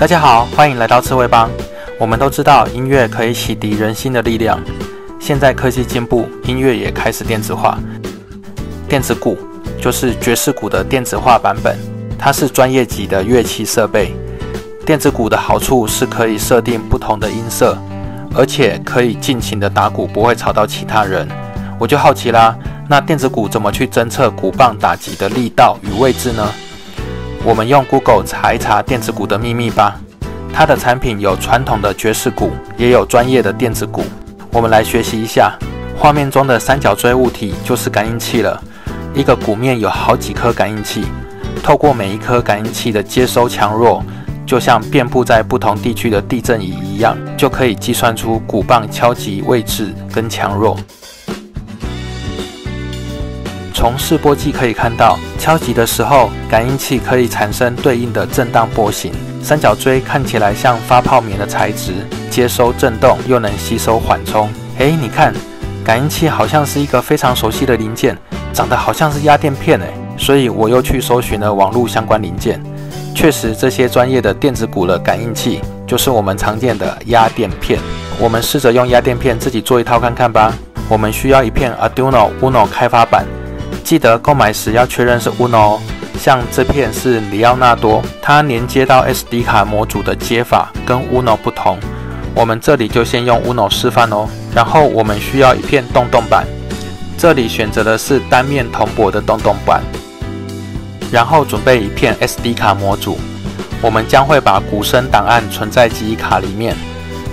大家好，欢迎来到刺猬帮。我们都知道音乐可以洗涤人心的力量。现在科技进步，音乐也开始电子化。电子鼓就是爵士鼓的电子化版本，它是专业级的乐器设备。电子鼓的好处是可以设定不同的音色，而且可以尽情的打鼓，不会吵到其他人。我就好奇啦，那电子鼓怎么去侦测鼓棒打击的力道与位置呢？我们用 Google 查一查电子鼓的秘密吧。它的产品有传统的爵士鼓，也有专业的电子鼓。我们来学习一下。画面中的三角锥物体就是感应器了。一个鼓面有好几颗感应器，透过每一颗感应器的接收强弱，就像遍布在不同地区的地震仪一样，就可以计算出鼓棒敲击位置跟强弱。从示波计可以看到，敲击的时候，感应器可以产生对应的震荡波形。三角锥看起来像发泡棉的材质，接收震动又能吸收缓冲。诶，你看，感应器好像是一个非常熟悉的零件，长得好像是压电片诶。所以我又去搜寻了网络相关零件，确实这些专业的电子鼓的感应器就是我们常见的压电片。我们试着用压电片自己做一套看看吧。我们需要一片 Arduino Uno 开发板。记得购买时要确认是 Uno 哦。像这片是里奥纳多，它连接到 SD 卡模组的接法跟 Uno 不同。我们这里就先用 Uno 示范哦。然后我们需要一片洞洞板，这里选择的是单面铜箔的洞洞板。然后准备一片 SD 卡模组，我们将会把鼓声档案存在记忆卡里面，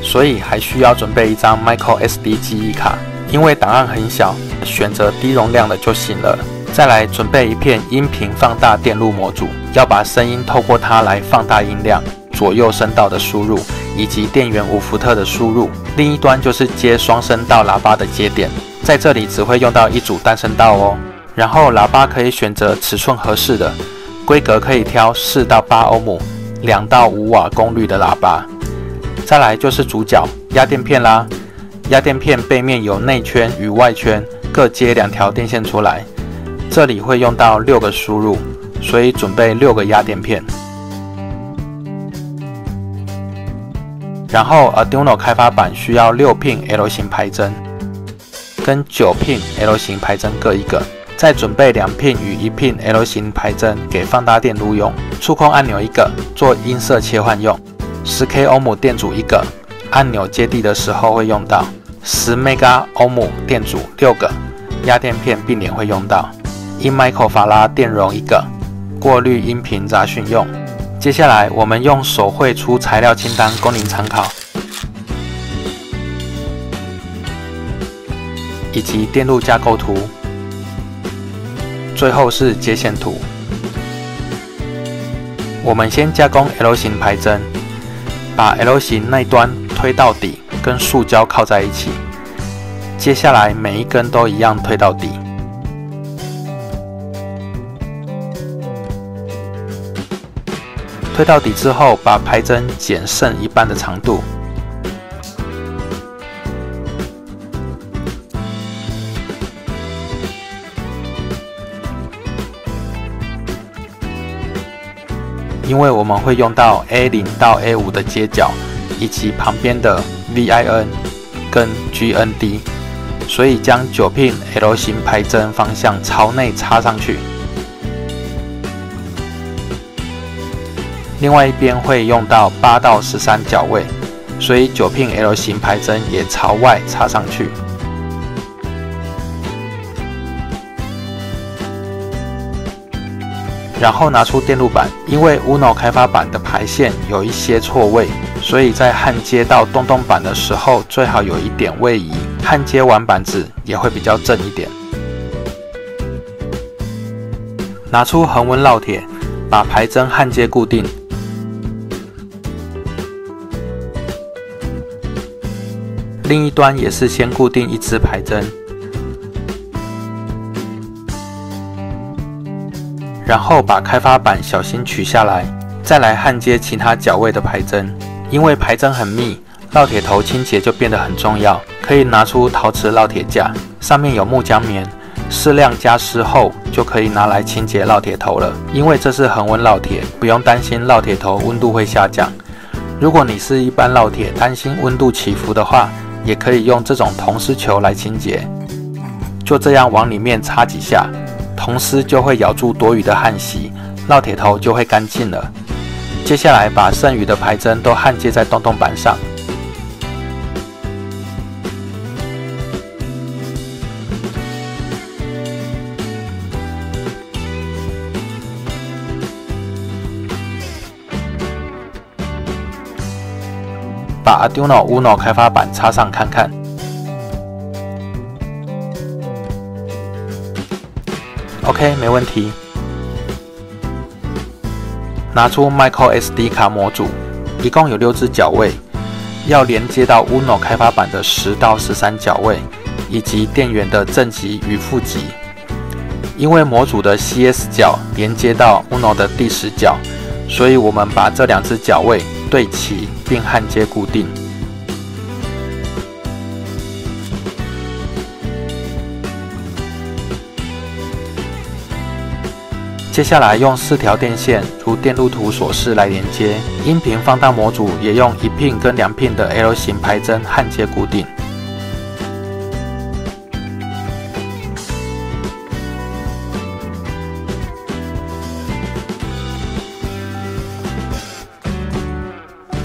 所以还需要准备一张 Micro SD 记忆卡，因为档案很小。选择低容量的就行了。再来准备一片音频放大电路模组，要把声音透过它来放大音量，左右声道的输入以及电源五伏特的输入。另一端就是接双声道喇叭的接点，在这里只会用到一组单声道哦。然后喇叭可以选择尺寸合适的，规格可以挑四到八欧姆、两到五瓦功率的喇叭。再来就是主角压电片啦，压电片背面有内圈与外圈。各接两条电线出来，这里会用到六个输入，所以准备六个压电片。然后 Arduino 开发板需要六 pin L 型排针，跟九 pin L 型排针各一个。再准备两 pin 与一 pin L 型排针给放大电路用，触控按钮一个，做音色切换用。十 k 欧姆电阻一个，按钮接地的时候会用到。十 mega 欧姆电阻六个。压电片并联会用到，一 micro 法拉电容一个，过滤音频杂讯用。接下来我们用手绘出材料清单供您参考，以及电路架构图，最后是接线图。我们先加工 L 型排针，把 L 型内端推到底，跟塑胶靠在一起。接下来每一根都一样推到底，推到底之后，把排针剪剩一半的长度，因为我们会用到 A 零到 A 五的接角，以及旁边的 VIN 跟 GND。所以将九 pin L 型排针方向朝内插上去，另外一边会用到八到十三角位，所以九 pin L 型排针也朝外插上去。然后拿出电路板，因为 Uno 开发板的排线有一些错位，所以在焊接到洞洞板的时候，最好有一点位移。焊接完板子也会比较正一点。拿出恒温烙铁，把排针焊接固定。另一端也是先固定一支排针，然后把开发板小心取下来，再来焊接其他角位的排针。因为排针很密，烙铁头清洁就变得很重要。可以拿出陶瓷烙铁架，上面有木浆棉，适量加湿后就可以拿来清洁烙铁头了。因为这是恒温烙铁，不用担心烙铁头温度会下降。如果你是一般烙铁，担心温度起伏的话，也可以用这种铜丝球来清洁。就这样往里面插几下，铜丝就会咬住多余的焊锡，烙铁头就会干净了。接下来把剩余的排针都焊接在洞洞板上。把 Arduino Uno 开发板插上看看。OK，没问题。拿出 Micro SD 卡模组，一共有六只脚位，要连接到 Uno 开发板的十到十三脚位，以及电源的正极与负极。因为模组的 CS 角连接到 Uno 的第十角，所以我们把这两只脚位对齐。并焊接固定。接下来用四条电线，如电路图所示来连接。音频放大模组也用一片跟两片的 L 型排针焊接固定。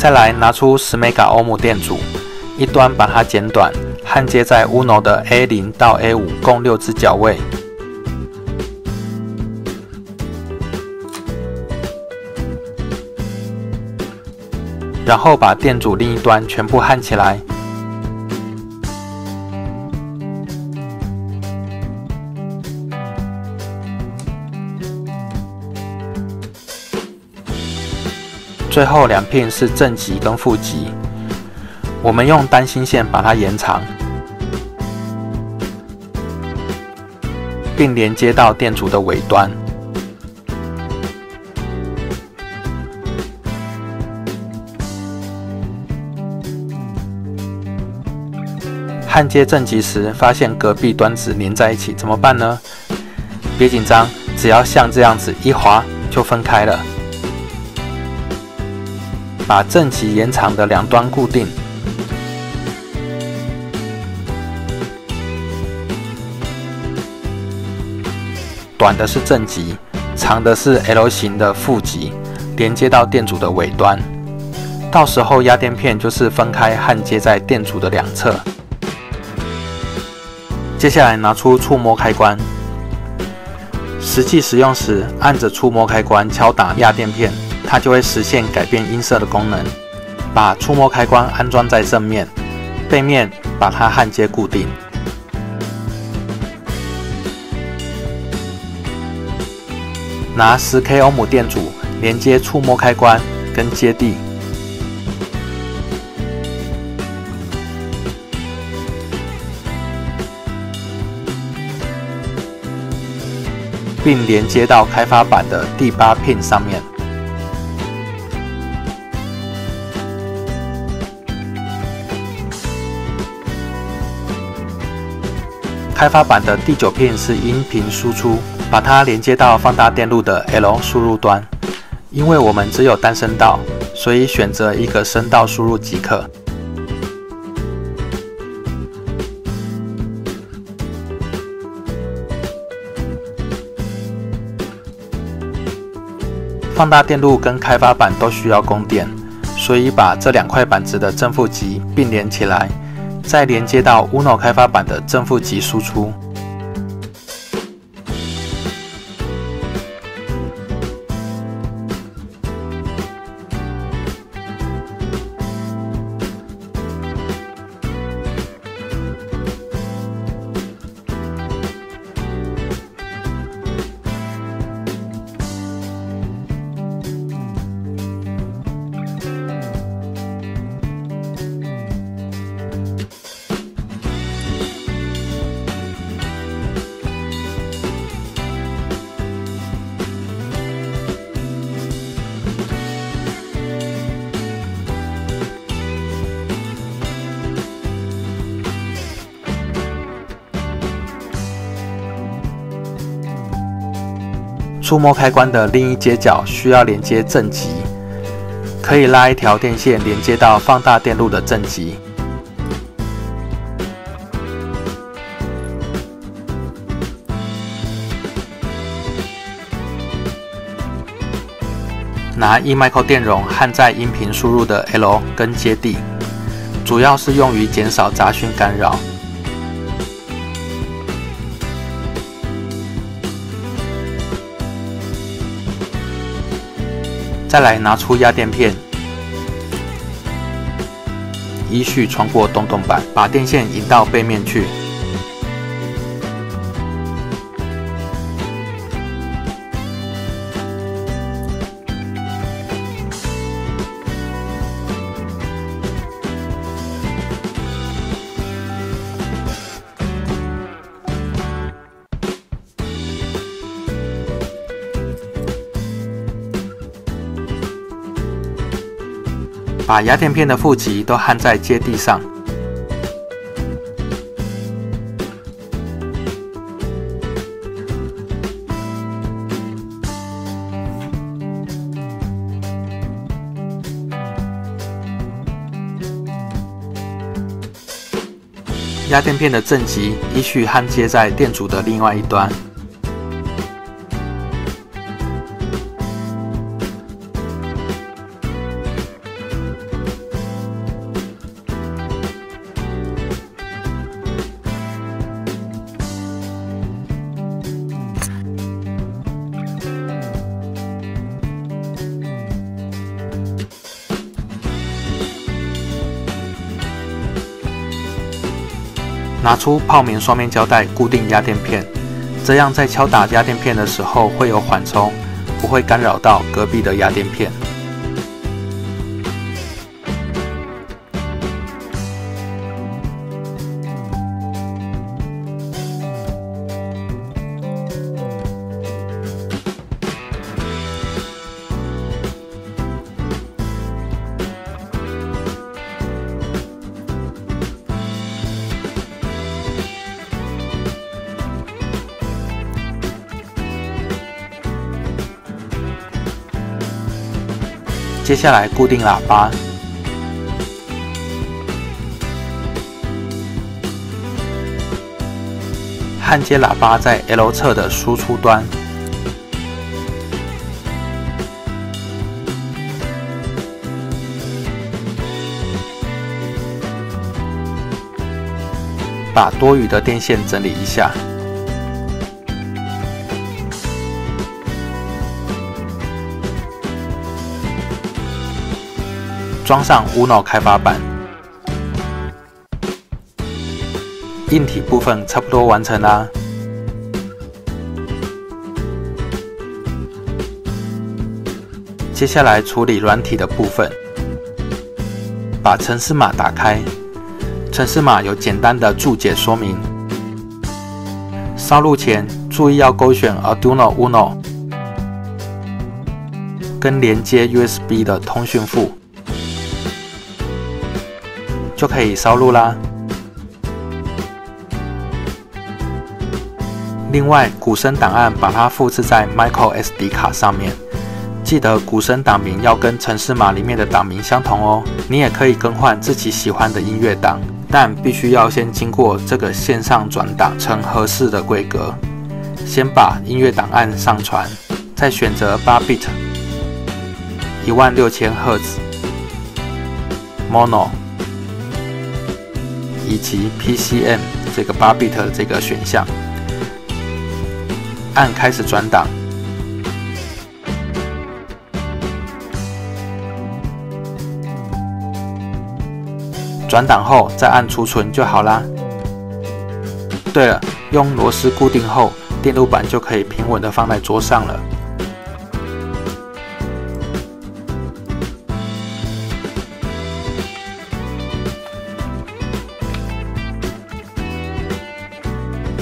再来拿出十 mega 欧姆电阻，一端把它剪短，焊接在 Uno 的 A 零到 A 五共六只脚位，然后把电阻另一端全部焊起来。最后两片是正极跟负极，我们用单芯线把它延长，并连接到电阻的尾端。焊接正极时，发现隔壁端子连在一起，怎么办呢？别紧张，只要像这样子一滑就分开了。把正极延长的两端固定，短的是正极，长的是 L 型的负极，连接到电阻的尾端。到时候压电片就是分开焊接在电阻的两侧。接下来拿出触摸开关，实际使用时按着触摸开关敲打压电片。它就会实现改变音色的功能。把触摸开关安装在正面，背面把它焊接固定。拿 10K 欧姆电阻连接触摸开关跟接地，并连接到开发板的第八 pin 上面。开发板的第九片是音频输出，把它连接到放大电路的 L 输入端。因为我们只有单声道，所以选择一个声道输入即可。放大电路跟开发板都需要供电，所以把这两块板子的正负极并联起来。再连接到 Uno 开发板的正负极输出。触摸开关的另一接角需要连接正极，可以拉一条电线连接到放大电路的正极。拿 emico 电容焊在音频输入的 L 跟接地，主要是用于减少杂讯干扰。再来拿出压垫片，依序穿过洞洞板，把电线引到背面去。把压电片的负极都焊在接地上。压电片的正极依序焊接在电阻的另外一端。拿出泡棉双面胶带固定压垫片，这样在敲打压垫片的时候会有缓冲，不会干扰到隔壁的压垫片。接下来固定喇叭，焊接喇叭在 L 侧的输出端，把多余的电线整理一下。装上 Uno 开发板，硬体部分差不多完成啦。接下来处理软体的部分，把程式码打开。程式码有简单的注解说明。烧录前注意要勾选 Arduino Uno，跟连接 USB 的通讯埠。就可以烧录啦。另外，鼓声档案把它复制在 Micro SD 卡上面，记得鼓声档名要跟城市码里面的档名相同哦。你也可以更换自己喜欢的音乐档，但必须要先经过这个线上转档成合适的规格。先把音乐档案上传，再选择八 bit、一万六千赫兹、Mono。以及 PCM 这个八 bit 这个选项，按开始转档，转档后再按储存就好啦。对了，用螺丝固定后，电路板就可以平稳的放在桌上了。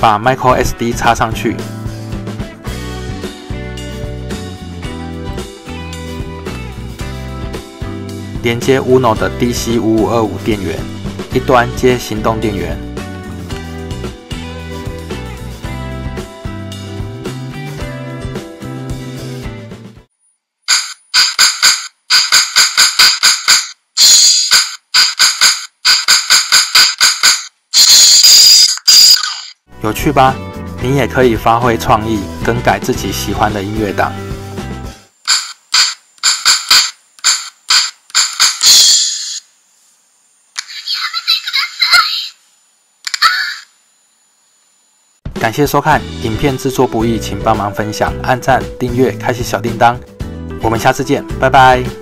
把 Micro SD 插上去，连接 Uno 的 DC 五五二五电源，一端接行动电源。有趣吧？你也可以发挥创意，更改自己喜欢的音乐档。感谢收看，影片制作不易，请帮忙分享、按赞、订阅、开启小叮当。我们下次见，拜拜。